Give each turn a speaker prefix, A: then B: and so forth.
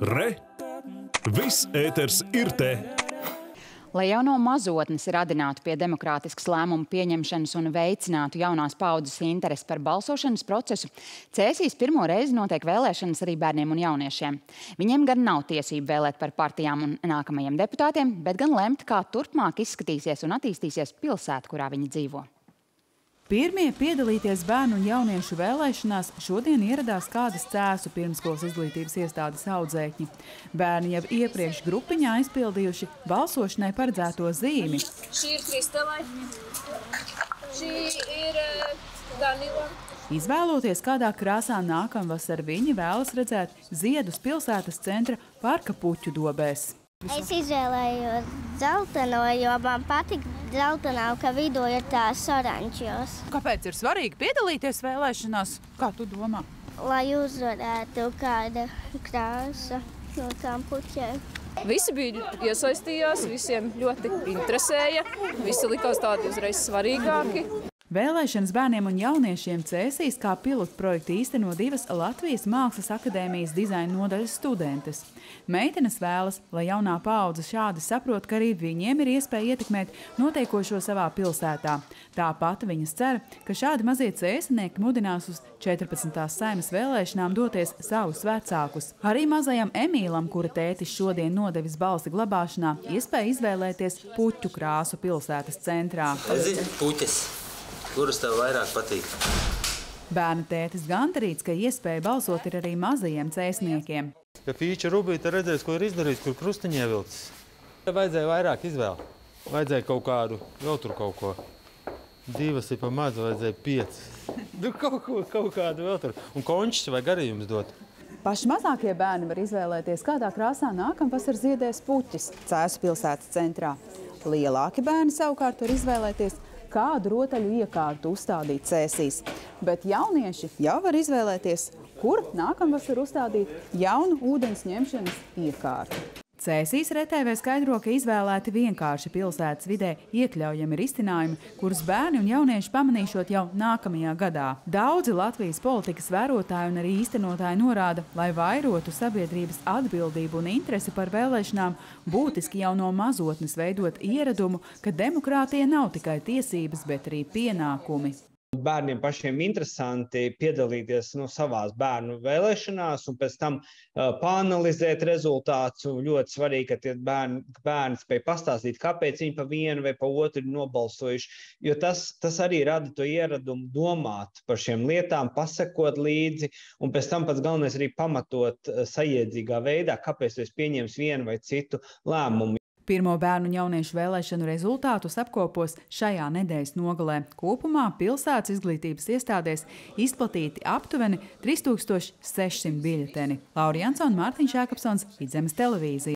A: Re! Viss ēters ir te!
B: Lai jau no mazotnes radinātu pie demokrātiskas lēmumu pieņemšanas un veicinātu jaunās paudzes interesi par balsošanas procesu, Cēsīs pirmo reizi notiek vēlēšanas arī bērniem un jauniešiem. Viņiem gan nav tiesība vēlēt par partijām un nākamajiem deputātiem, bet gan lemt, kā turpmāk izskatīsies un attīstīsies pilsēta, kurā viņi dzīvo.
C: Pirmie piedalīties bērnu un jauniešu vēlēšanās šodien ieradās kādas cēsu pirmskolas izglītības iestādes audzēkņi. Bērni jau iepriekš grupiņā izpildījuši balsošanai paredzēto zīmi.
D: Šī ir Kristelai. Šī ir uh, Danila.
C: Izvēloties, kādā krāsā nākamvasar viņi vēlas redzēt ziedus pilsētas centra parka puķu dobēs.
E: Es izvēlējos dzelteno, jo man patīk dzeltenā, ka vidū ir tās oranžos.
C: Kāpēc ir svarīgi piedalīties vēlēšanās? Kā tu domā?
E: Lai uzvarētu kāda krāsa no tām puķēm.
D: Visi bija iesaistījās, visiem ļoti interesēja. Visi likās tādi uzreiz svarīgāki.
C: Vēlēšanas bērniem un jauniešiem Cēsīs kā pilotu projektu īsteno divas Latvijas Mākslas akadēmijas dizaina nodaļas studentes. Meitenes vēlas, lai jaunā paudze šādi saprot, ka arī viņiem ir iespēja ietekmēt notiekošo savā pilsētā. Tāpat viņas cer, ka šādi mazie cēsinieki mudinās uz 14. saimas vēlēšanām doties savus vecākus. Arī mazajam Emīlam, kura tētis šodien nodevis balsi glabāšanā, iespēja izvēlēties puķu krāsu pilsētas centrā.
F: Puķes. Kuras tev vairāk patīk?
C: Bērna tētis gandarīts, ka iespēja balsot ir arī mazajiem cēsniekiem.
G: Ka Fīča Rubīta redzēs, ko ir izdarījis, kur krustiņi ievilcis. Vajadzēja vairāk izvēli. Vajadzēja kaut kādu, vēl tur kaut ko. Divas ir pa maz, vajadzēja piecas. Nu, kaut, ko, kaut kādu vēl tur. Un končus vai garījums dot.
C: Paši mazākie bērni var izvēlēties, kādā krāsā nākamvasar ziedēs puķis Cēsu pilsētas centrā. Lielāki bērni savukārt var izvēlēties, kādu rotaļu iekārtu uzstādīt cēsīs. Bet jaunieši jau var izvēlēties, kur nākamvasar uzstādīt jaunu ūdens ņemšanas iekārtu. Cēsīs RTV skaidro, ka izvēlēti vienkārši pilsētas vidē iekļaujami risinājumi, kurus bērni un jaunieši pamanīšot jau nākamajā gadā. Daudzi Latvijas politikas vērotāji un arī īstenotāji norāda, lai vairotu sabiedrības atbildību un interesi par vēlēšanām, būtiski jau no mazotnes veidot ieradumu, ka demokrātija nav tikai tiesības, bet arī pienākumi.
H: Bērniem pašiem interesanti piedalīties no savās bērnu vēlēšanās un pēc tam uh, pāanalizēt rezultātus. Ļoti svarīgi, ka tie bērni, bērni spēj pastāstīt, kāpēc viņi pa vienu vai pa otru ir nobalsojuši, jo tas, tas arī rada to ieradumu domāt par šiem lietām, pasekot līdzi un pēc tam pats galvenais arī pamatot uh, sajiedzīgā veidā, kāpēc es pieņems vienu vai citu lēmumu.
C: Pirmo bērnu un jauniešu vēlēšanu rezultātus apkopos šajā nedēļas nogalē. Kopumā pilsētas izglītības iestādēs izplatīti aptuveni 3600 biļeteni. Laura Jansona, Mārtiņš Jākapsons, Vidzemes televīzija.